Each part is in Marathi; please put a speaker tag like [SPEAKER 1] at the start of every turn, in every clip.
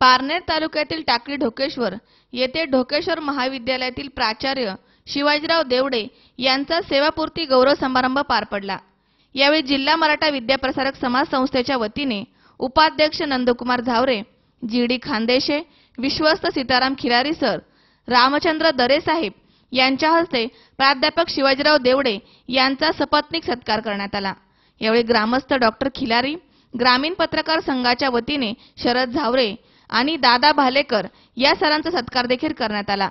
[SPEAKER 1] पारनेर तालुक्यातील टाकळी ढोकेश्वर येथे ढोकेश्वर महाविद्यालयातील प्राचार्य शिवाजीराव देवडे यांचा सेवापूर्ती गौरव समारंभ पार पडला. यावेळी जिल्हा मराठा विद्याप्रसारक समाज संस्थेच्या वतीने उपाध्यक्ष नंदकुमार झावरे जी डी खानदेशे विश्वस्त सीताराम खिलारी सर रामचंद्र दरे साहेब यांच्या हस्ते प्राध्यापक शिवाजीराव देवडे यांचा सपत्नीक सत्कार करण्यात आला. यावेळी ग्रामस्थ डॉक्टर खिलारी ग्रामीण पत्रकार संघाच्या वतीने शरद झावरे आणि दादा भालेकर या सरांचा सत्कार देखील करण्यात आला.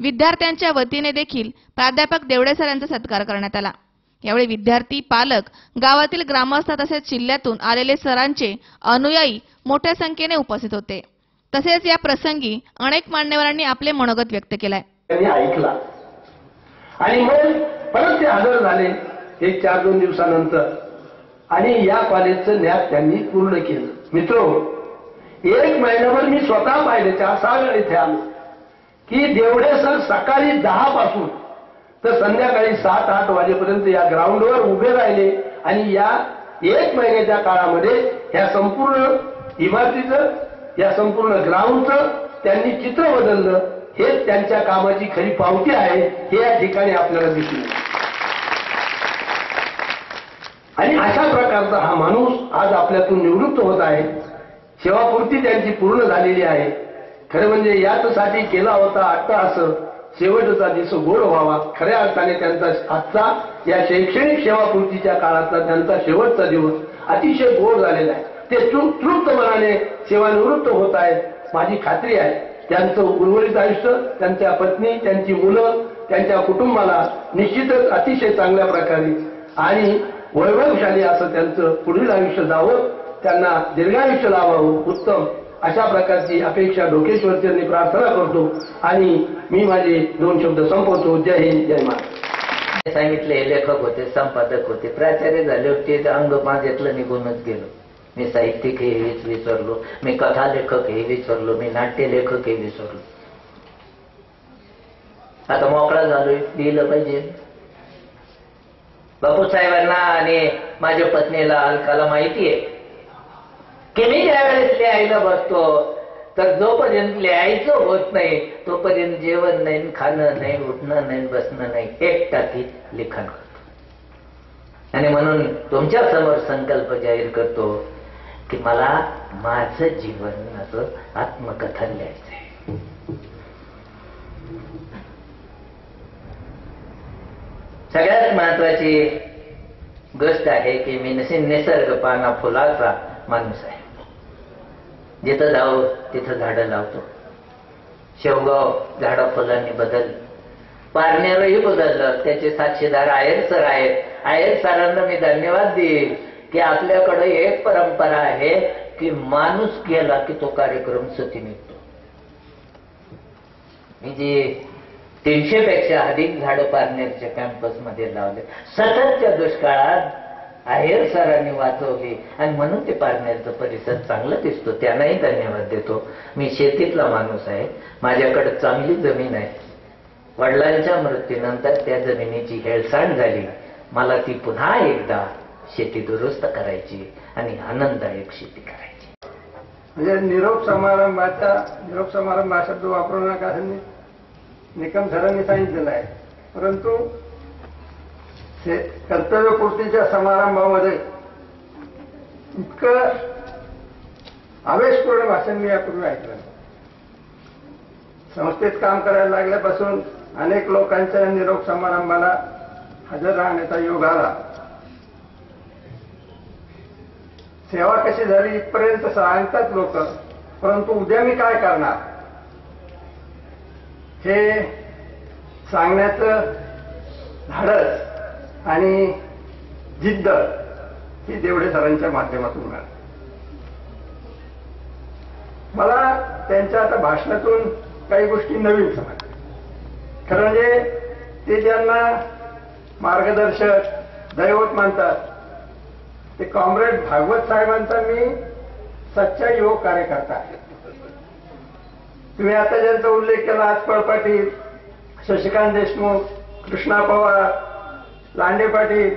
[SPEAKER 1] विद्यार्थ्यांच्या वतीने देखील प्राध्यापक देवडे सर यांचा सत्कार करण्यात आला. यावेळी विद्यार्थी पालक गावातील ग्रामस्थ तसेच जिल्ह्यातून आलेले सरांचे अनुयायी मोठ्या संख्येने उपस्थित होते. तसेच या प्रसंगी अनेक मान्यवरांनी आपले मनोगत व्यक्त केलंय.
[SPEAKER 2] ऐकला. आणि मग परत ते हजर झाले एक चार दोन दिवसानंतर. आणि या कॉलेजचं न्यास त्यांनी पूर्ण केलं. मित्र एक महिन्याभर मी स्वतः पाहिले चार सहा वेळा इथे आलो. की देवडे सर सकाळी दहा पासून तर संध्याकाळी सात आठ वाजेपर्यंत या ग्राउंडवर उभे राहिले आणि या एक महिन्याच्या काळामध्ये ह्या संपूर्ण इमारतीचं या संपूर्ण ग्राउंडचं त्यांनी चित्र बदललं. हे त्यांच्या कामाची खरी पावती आहे हे या ठिकाणी आपल्याला दिसले. आणि अशा प्रकारचा हा माणूस आज आपल्यातून निवृत्त होत आहे. सेवापूर्ती त्यांची पूर्ण झालेली आहे. खरं म्हणजे याचसाठी केला होता अट्टहास शेवटचा दिवस गोड व्हावा. खऱ्या अर्थाने त्यांचा आजचा या शैक्षणिक सेवापूर्तीच्या काळातला त्यांचा शेवटचा दिवस अतिशय गोड झालेला आहे. ते तृप्त मनाने सेवानिवृत्त होत आहेत. माझी खात्री आहे त्यांचं उर्वरित आयुष्य त्यांच्या पत्नी त्यांची मुलं त्यांच्या कुटुंबाला निश्चितच अतिशय चांगल्या प्रकारे आणि वैभवशाली असं त्यांचं पुढील आयुष्य जावं त्यांना दीर्घायुष्य लावावं उत्तम. अशा प्रकारची अपेक्षा डोकेश्वरचरणी प्रार्थना करतो आणि मी माझे दोन शब्द संपवतो. जय हिंद जय महाराज.
[SPEAKER 3] सांगितले लेखक होते संपादक होते. प्राचार्य झाले होते अंग माझ्यातलं निघूनच गेलो. मी साहित्यिक हे हेच विसरलो. मी कथा लेखक हे विसरलो. मी नाट्य लेखक हे विसरलो. आता मोकळा झालोय. लिहिलं पाहिजे. बापू साहेबांना आणि माझ्या पत्नीला अलकाला माहिती आहे. की मी ज्यावेळेस लिहायला बसतो तर जोपर्यंत लिहायचं होत नाही तोपर्यंत जेवण नाही खाणं नाही उठणं नाही बसणं नाही एक टाकी लिखाण करतो. आणि म्हणून तुमच्यासमोर संकल्प जाहीर करतो की मला माझं जीवन असं आत्मकथन लिहायचंय. सगळ्यात महत्वाची गोष्ट आहे की मी नसे निसर्ग पाना फुलाचा माणूस आहे. जिथं जावं तिथं झाडं लावतो. शेवगाव झाडा फुलांनी बदल. पारण्यावरही बदललं. त्याचे साक्षीदार आयर सर आहेत. आयर सरांना मी धन्यवाद देईन की आपल्याकडे एक परंपरा आहे की माणूस गेला की तो कार्यक्रम सती निघतो. मी जे तीनशे पेक्षा अधिक झाडं पारनेरच्या कॅम्पसमध्ये लावले. सततच्या दुष्काळात आहेर सरांनी वाचवली आणि म्हणून ते पाळण्याचं परिसर चांगलं दिसतो. त्यांनाही धन्यवाद देतो. मी शेतीतला माणूस आहे. माझ्याकडे चांगली जमीन आहे. वडिलांच्या मृत्यूनंतर त्या जमिनीची हेळसांड झाली. मला ती पुन्हा एकदा शेती दुरुस्त करायची आणि आनंददायक शेती करायची.
[SPEAKER 4] म्हणजे निरोप समारंभाचा निरोप समारंभ हा शब्द वापरू नका निकम सरांनी सांगितलेला आहे. परंतु कर्तव्यपूर्तीच्या समारंभामध्ये इतकं आवेशपूर्ण भाषण मी यापूर्वी ऐकलं. संस्थेत काम करायला लागल्यापासून अनेक लोकांच्या निरोप समारंभाला हजर राहण्याचा योग आला. सेवा कशी झाली इथपर्यंत सांगतात लोक परंतु उद्या मी काय करणार? हे सांगण्याचं धाडस आणि जिद्द ही देवडे सरांच्या माध्यमातून मिळाली मला त्यांच्या आता भाषणातून काही गोष्टी नवीन समजल्या. खरं म्हणजे ते ज्यांना मार्गदर्शक दैवत मानतात ते कॉम्रेड भागवत साहेबांचा मी सच्चा युवक कार्यकर्ता आहे. तुम्ही आता ज्यांचा उल्लेख केला आज पाटील शशिकांत देशमुख कृष्णा पवार लांडे पाटील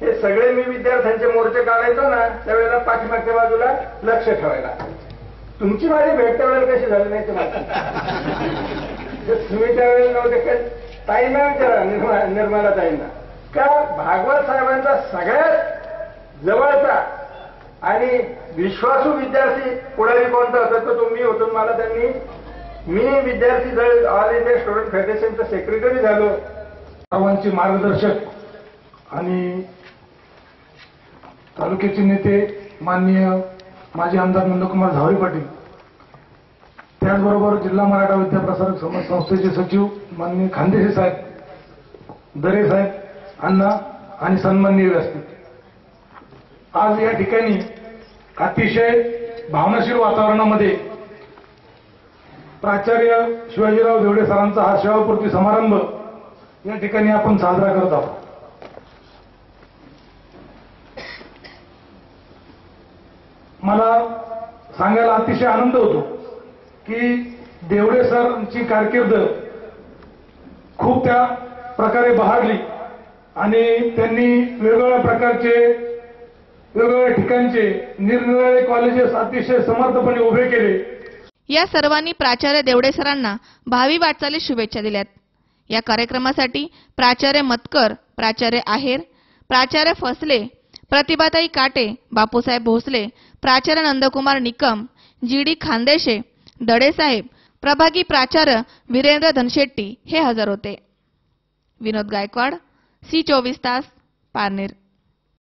[SPEAKER 4] हे सगळे मी विद्यार्थ्यांचे मोर्चे काढायचो ना त्यावेळेला पाठीमागच्या बाजूला लक्ष ठेवायला. तुमची माझी भेट त्यावेळेला कशी झाली नाही तुम्हाला तुम्ही त्यावेळेला नव्हते का ताईंना विचारा निर्मला निर्मला ताईंना. का भागवत साहेबांचा सगळ्यात जवळचा आणि विश्वासू विद्यार्थी पुढारी कोणता होता तो तुम्ही होतो मला त्यांनी मी विद्यार्थी दल ऑल इंडिया स्टुडंट फेडरेशनचा सेक्रेटरी झालो.
[SPEAKER 5] सर्वांचे मार्गदर्शक आणि तालुक्याचे नेते माननीय माजी आमदार नंदकुमार झावरे पाटील त्याचबरोबर जिल्हा मराठा विद्याप्रसारक समाज संस्थेचे सचिव माननीय खांदेशे साहेब दरे साहेब अण्णा आणि सन्माननीय व्यासपीठ. आज या ठिकाणी अतिशय भावनाशील वातावरणामध्ये प्राचार्य शिवाजीराव देवडे सरांचा हा सेवापूर्ती समारंभ या ठिकाणी आपण साजरा करत आहोत. मला सांगायला अतिशय आनंद होतो की देवडे सरांची कारकीर्द खूप त्या प्रकारे बहारली आणि त्यांनी वेगवेगळ्या प्रकारचे वेगवेगळ्या ठिकाणचे निरनिराळे कॉलेजेस अतिशय समर्थपणे उभे केले.
[SPEAKER 1] या सर्वांनी प्राचार्य देवडे सरांना भावी वाटचालीस शुभेच्छा दिल्यात. या कार्यक्रमासाठी प्राचार्य मतकर प्राचार्य आहेर प्राचार्य फसले प्रतिभाताई काटे बापूसाहेब भोसले प्राचार्य नंदकुमार निकम जी डी खानदेशे दडेसाहेब प्रभागी प्राचार्य वीरेंद्र धनशेट्टी हे हजर होते. विनोद गायकवाड सी चोवीस तास पारनेर.